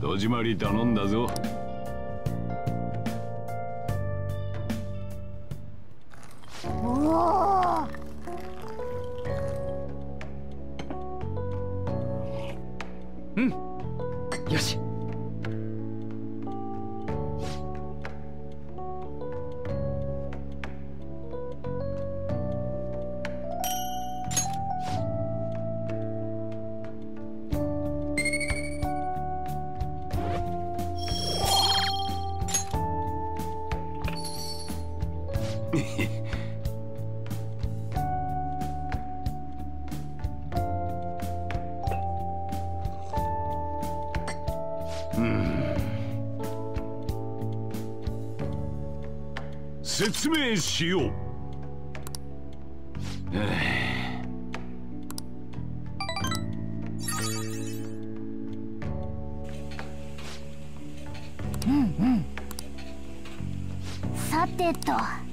戸締まり頼んだぞ。うん。よし。説明しよう。うんうん。さてと。